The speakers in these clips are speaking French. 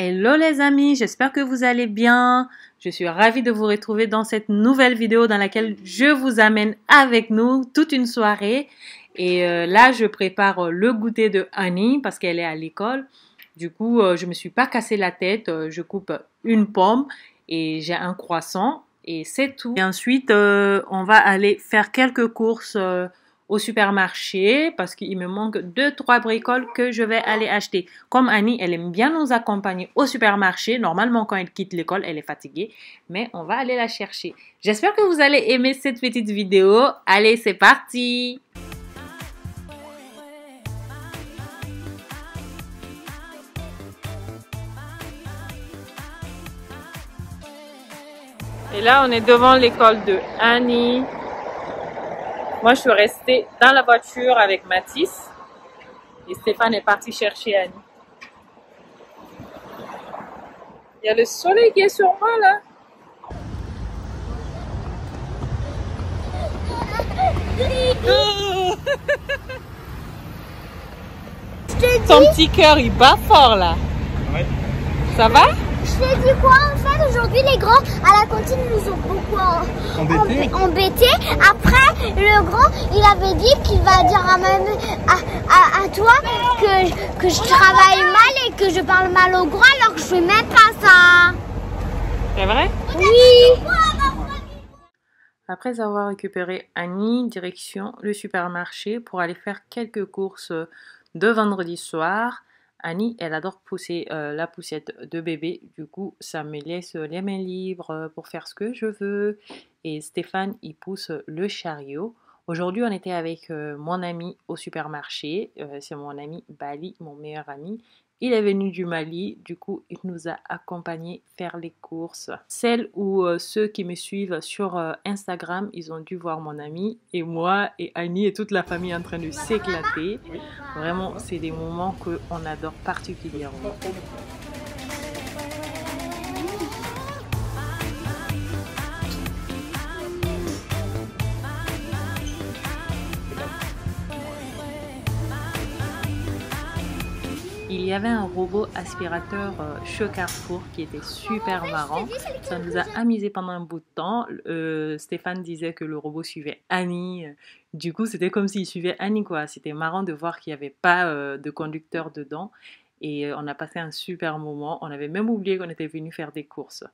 Hello les amis, j'espère que vous allez bien. Je suis ravie de vous retrouver dans cette nouvelle vidéo dans laquelle je vous amène avec nous toute une soirée. Et euh, là, je prépare le goûter de Annie parce qu'elle est à l'école. Du coup, euh, je me suis pas cassé la tête. Euh, je coupe une pomme et j'ai un croissant et c'est tout. Et ensuite, on va aller faire quelques courses au supermarché parce qu'il me manque deux, trois bricoles que je vais aller acheter. Comme Annie, elle aime bien nous accompagner au supermarché. Normalement, quand elle quitte l'école, elle est fatiguée, mais on va aller la chercher. J'espère que vous allez aimer cette petite vidéo. Allez, c'est parti! Et là, on est devant l'école de Annie. Moi, je suis restée dans la voiture avec Mathis et Stéphane est parti chercher Annie. Il y a le soleil qui est sur moi là. Ton petit cœur il bat fort là. Ça va? Je t'ai dit quoi en fait aujourd'hui les grands à la cantine nous ont beaucoup embêtés. Embêté. Après le grand il avait dit qu'il va dire à, à, à, toi que, que je travaille mal et que je parle mal au grand alors que je fais même pas ça. C'est vrai Oui. Après avoir récupéré Annie, direction le supermarché pour aller faire quelques courses de vendredi soir. Annie, elle adore pousser euh, la poussette de bébé. Du coup, ça me laisse les mains libres pour faire ce que je veux. Et Stéphane, il pousse le chariot. Aujourd'hui, on était avec euh, mon ami au supermarché. Euh, c'est mon ami Bali, mon meilleur ami. Il est venu du Mali, du coup, il nous a accompagnés faire les courses. Celles ou euh, ceux qui me suivent sur euh, Instagram, ils ont dû voir mon ami et moi et Annie et toute la famille en train de s'éclater. Vraiment, c'est des moments qu'on adore particulièrement. Y avait un robot aspirateur euh, chez Carrefour qui était super marrant. Ça nous a amusé pendant un bout de temps. Euh, Stéphane disait que le robot suivait Annie. Du coup, c'était comme s'il suivait Annie, quoi. C'était marrant de voir qu'il n'y avait pas euh, de conducteur dedans. Et on a passé un super moment. On avait même oublié qu'on était venu faire des courses.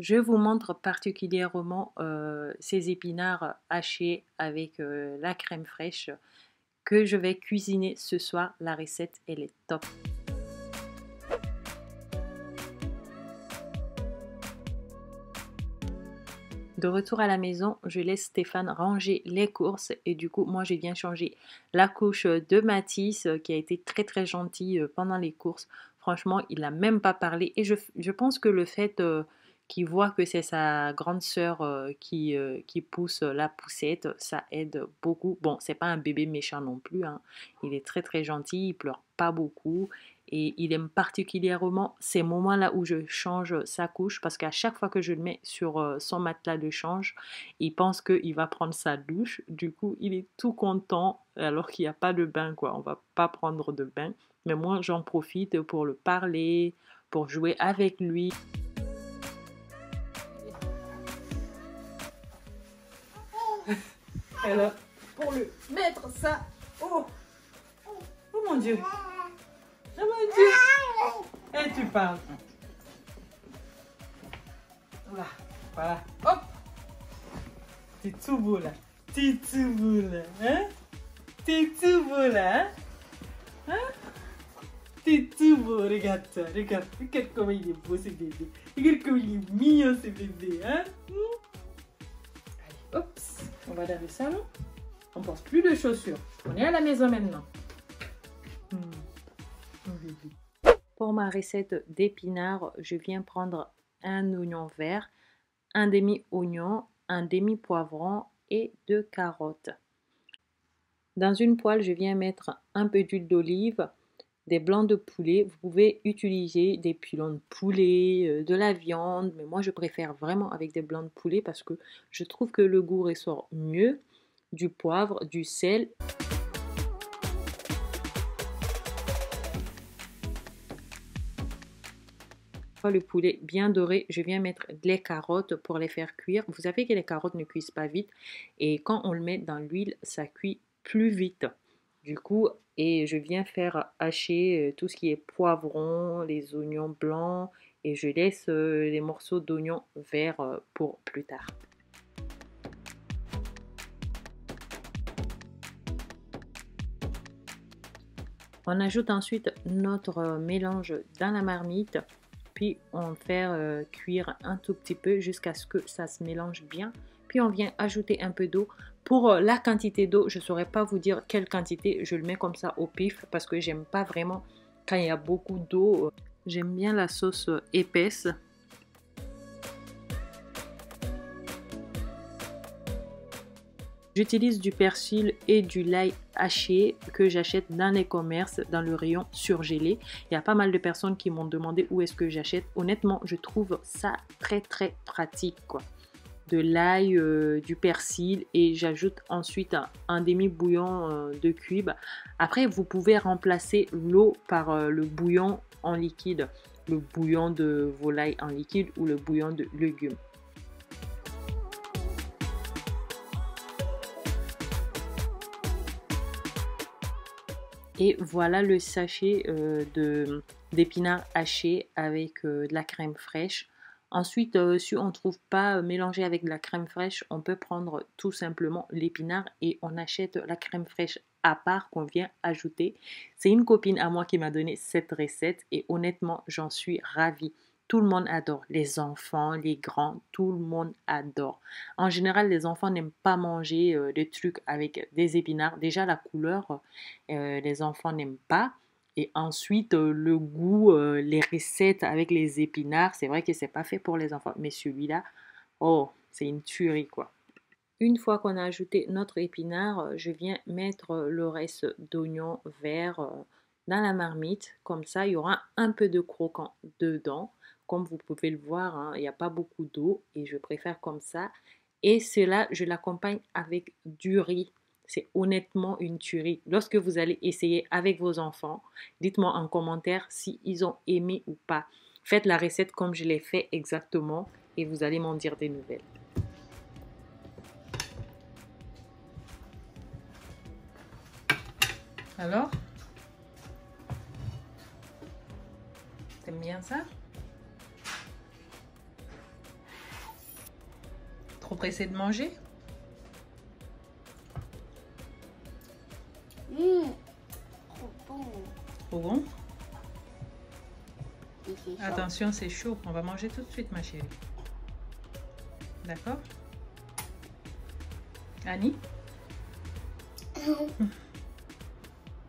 Je vous montre particulièrement euh, ces épinards hachés avec euh, la crème fraîche que je vais cuisiner ce soir. La recette, elle est top. De retour à la maison, je laisse Stéphane ranger les courses et du coup, moi, je viens changer la couche de Matisse qui a été très très gentil euh, pendant les courses. Franchement, il n'a même pas parlé et je pense que le fait qui voit que c'est sa grande sœur euh, qui, euh, qui pousse la poussette, ça aide beaucoup. Bon, c'est pas un bébé méchant non plus, hein. il est très très gentil, il pleure pas beaucoup et il aime particulièrement ces moments-là où je change sa couche parce qu'à chaque fois que je le mets sur euh, son matelas de change, il pense qu'il va prendre sa douche. Du coup, il est tout content alors qu'il n'y a pas de bain, quoi. On va pas prendre de bain. Mais moi, j'en profite pour le parler, pour jouer avec lui. Alors, pour le mettre ça. Oh, oh mon Dieu. Oh mon Dieu. Et tu parles. Voilà. Voilà. Hop. T'es tout beau là. T'es tout beau là. Hein? T'es tout beau là. Hein? hein? T'es tout beau. Regarde ça. Regarde. Regarde comment il est beau ce bébé. Regarde comment il est mignon ce bébé. Hein? Allez, hop. On va dans le salon. On porte plus de chaussures. On est à la maison maintenant. Hmm. Pour ma recette d'épinards, je viens prendre un oignon vert, un demi-oignon, un demi-poivron et deux carottes. Dans une poêle, je viens mettre un peu d'huile d'olive, des blancs de poulet. Vous pouvez utiliser des pilons de poulet, euh, de la viande, mais moi je préfère vraiment avec des blancs de poulet parce que je trouve que le goût ressort mieux. Du poivre, du sel. le poulet bien doré, je viens mettre les carottes pour les faire cuire. Vous savez que les carottes ne cuisent pas vite et quand on le met dans l'huile, ça cuit plus vite. Du coup, et je viens faire hacher euh, tout ce qui est poivron, les oignons blancs et je laisse euh, les morceaux d'oignons verts euh, pour plus tard. On ajoute ensuite notre mélange dans la marmite on fait euh, cuire un tout petit peu jusqu'à ce que ça se mélange bien. Puis on vient ajouter un peu d'eau. Pour euh, la quantité d'eau, je saurais pas vous dire quelle quantité. Je le mets comme ça au pif parce que j'aime pas vraiment quand il y a beaucoup d'eau. J'aime bien la sauce épaisse. J'utilise du persil et du l'ail haché que j'achète dans les commerces, dans le rayon surgelé. Il y a pas mal de personnes qui m'ont demandé où est-ce que j'achète. Honnêtement, je trouve ça très très pratique. De l'ail, euh, du persil et j'ajoute ensuite un, demi-bouillon euh, de cube. Après, vous pouvez remplacer l'eau par euh, le bouillon en liquide, le bouillon de volaille en liquide ou le bouillon de légumes. Et voilà le sachet euh, d'épinards hachés avec euh, de la crème fraîche. Ensuite, euh, si on ne trouve pas mélangé avec de la crème fraîche, on peut prendre tout simplement l'épinard et on achète la crème fraîche à part qu'on vient ajouter. C'est une copine à moi qui m'a donné cette recette et honnêtement, j'en suis ravie. Tout le monde adore. Les enfants, les grands, tout le monde adore. En général, les enfants n'aiment pas manger euh, des trucs avec des épinards. Déjà, la couleur, euh, les enfants n'aiment pas. Et ensuite, euh, le goût, les recettes avec les épinards, c'est vrai que c'est pas fait pour les enfants. Mais celui-là, oh, c'est une tuerie, quoi. Une fois qu'on a ajouté notre épinard, je viens mettre le reste d'oignons verts dans la marmite. Comme ça, il y aura un peu de croquant dedans. Comme vous pouvez le voir, hein, il n'y a pas beaucoup d'eau et je préfère comme ça. Et cela, je l'accompagne avec du riz. C'est honnêtement une tuerie. Lorsque vous allez essayer avec vos enfants, dites-moi en commentaire si ils ont aimé ou pas. Faites la recette comme je l'ai fait exactement et vous allez m'en dire des nouvelles. Alors? T'aimes bien ça? Pressé de manger mmh, trop bon. Trop bon Attention, c'est chaud. On va manger tout de suite, ma chérie. D'accord Annie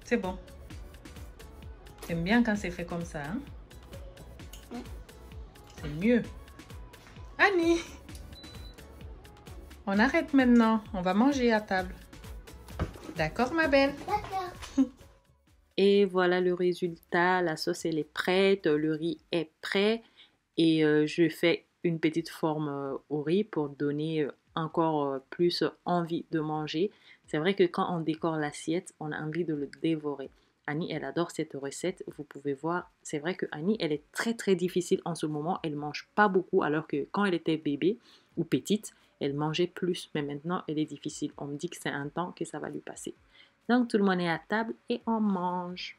C'est bon. T'aimes bien quand c'est fait comme ça, hein C'est mieux. Annie on arrête maintenant. On va manger à table. D'accord, ma belle? D'accord. Et voilà le résultat. La sauce, elle est prête. Le riz est prêt. Et euh, je fais une petite forme euh, au riz pour donner euh, encore plus envie de manger. C'est vrai que quand on décore l'assiette, on a envie de le dévorer. Annie, elle adore cette recette. Vous pouvez voir, c'est vrai que Annie, elle est très très difficile en ce moment. Elle mange pas beaucoup alors que quand elle était bébé ou petite, elle mangeait plus, mais maintenant elle est difficile. On me dit que c'est un temps que ça va lui passer. Donc tout le monde est à table et on mange.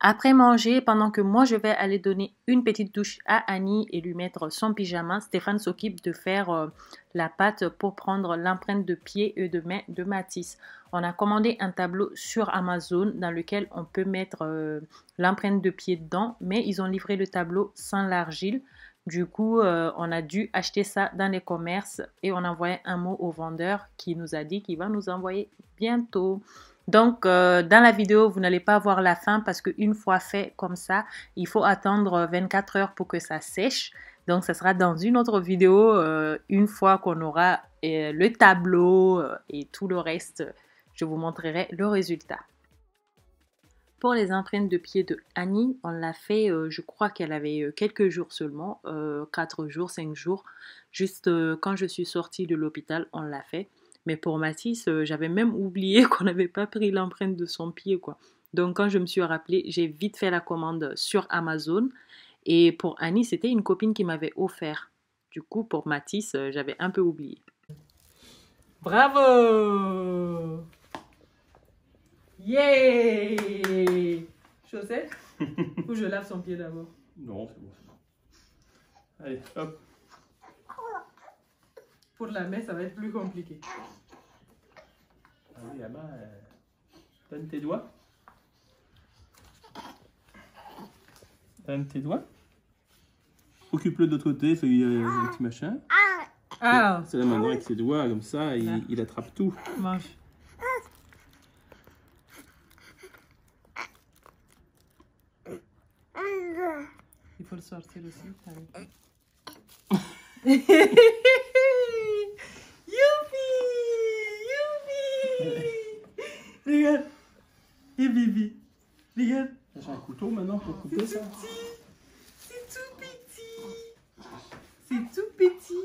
Après manger, pendant que moi je vais aller donner une petite douche à Annie et lui mettre son pyjama, Stéphane s'occupe de faire euh, la pâte pour prendre l'empreinte de pied et de main de Matisse. On a commandé un tableau sur Amazon dans lequel on peut mettre euh, l'empreinte de pied dedans, mais ils ont livré le tableau sans l'argile. Du coup, euh, on a dû acheter ça dans les commerces et on a envoyé un mot au vendeur qui nous a dit qu'il va nous envoyer bientôt. Donc, euh, dans la vidéo, vous n'allez pas voir la fin parce qu'une fois fait comme ça, il faut attendre 24 heures pour que ça sèche. Donc, ça sera dans une autre vidéo, euh, une fois qu'on aura le tableau et tout le reste, je vous montrerai le résultat. Pour les empreintes de pied de Annie, on l'a fait, euh, je crois qu'elle avait euh, quelques jours seulement, 4 jours, 5 jours. Juste quand je suis sortie de l'hôpital, on l'a fait. Mais pour Mathis, j'avais même oublié qu'on n'avait pas pris l'empreinte de son pied, quoi. Donc quand je me suis rappelé, j'ai vite fait la commande sur Amazon. Et pour Annie, c'était une copine qui m'avait offert. Du coup, pour Mathis, j'avais un peu oublié. Bravo Yeah Chaussette Ou je lave son pied d'abord Non, c'est bon, c'est bon. Allez, hop. Pour la main, ça va être plus compliqué. Ah oui, la main, euh, donne tes doigts. Donne tes doigts. Occupe-le de l'autre côté, fais euh, un petit machin. Ah C'est la main avec ses doigts, comme ça, il, il attrape tout. Mange. Il faut le sortir aussi. Youpi Youpi. Regarde. Et Bibi Regarde. J'ai un couteau maintenant pour couper ça. C'est tout petit. C'est tout petit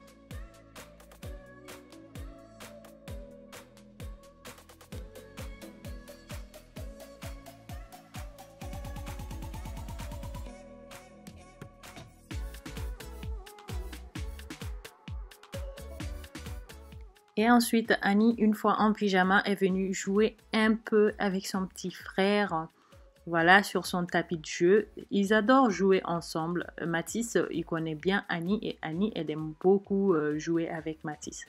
Et ensuite, Annie, une fois en pyjama, est venue jouer un peu avec son petit frère. Voilà, sur son tapis de jeu. Ils adorent jouer ensemble. Mathis, il connaît bien Annie et Annie, elle aime beaucoup euh, jouer avec Mathis.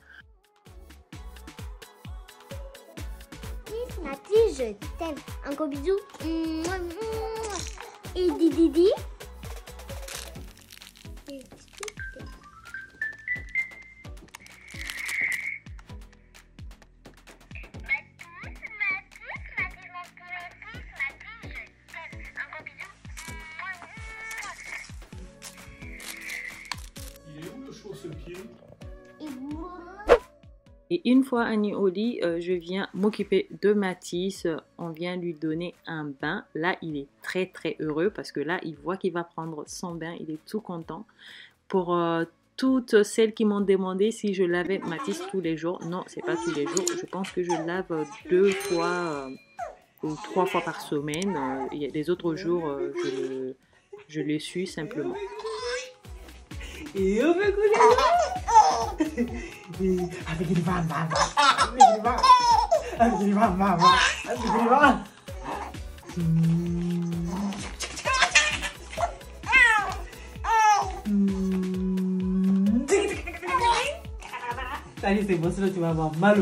Mathis, je t'aime. Un gros bisou. Et Didi. Et une fois Annie au lit, euh, je viens m'occuper de Matisse. On vient lui donner un bain. Là, il est très très heureux parce que là, il voit qu'il va prendre son bain. Il est tout content. Pour euh, toutes celles qui m'ont demandé si je lavais Matisse tous les jours, non, c'est pas tous les jours. Je pense que je lave deux fois euh, ou trois fois par semaine. des autres jours, je, je les suis simplement. Et on veut couler Avec une bam bam Avec une bam Avec une bam bam Avec une bam Allez, c'est bon, sinon tu vas avoir mal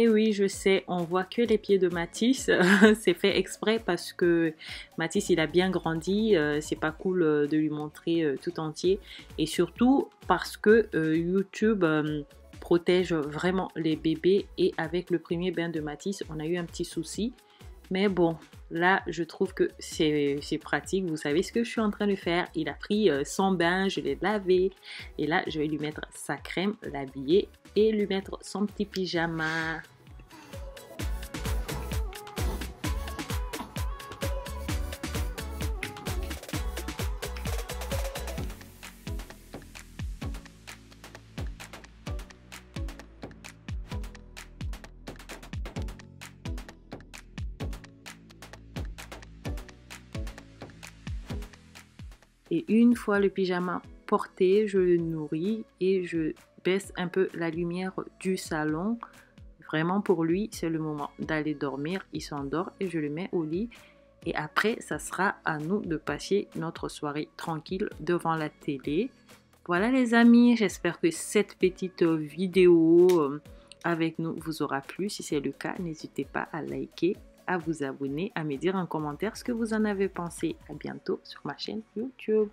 Et oui, je sais, on voit que les pieds de Matisse. c'est fait exprès parce que Matisse, il a bien grandi. Euh, c'est pas cool euh, de lui montrer euh, tout entier. Et surtout parce que YouTube protège vraiment les bébés. Et avec le premier bain de Matisse, on a eu un petit souci. Mais bon, là, je trouve que c'est pratique. Vous savez ce que je suis en train de faire. Il a pris son bain, je l'ai lavé. Et là, je vais lui mettre sa crème, l'habiller et lui mettre son petit pyjama. Et une fois le pyjama porté, je le nourris et je baisse un peu la lumière du salon. Vraiment pour lui, c'est le moment d'aller dormir. Il s'endort et je le mets au lit. Et après, ça sera à nous de passer notre soirée tranquille devant la télé. Voilà les amis, j'espère que cette petite vidéo euh, avec nous vous aura plu. Si c'est le cas, n'hésitez pas à liker, à vous abonner, à me dire en commentaire ce que vous en avez pensé. À bientôt sur ma chaîne YouTube.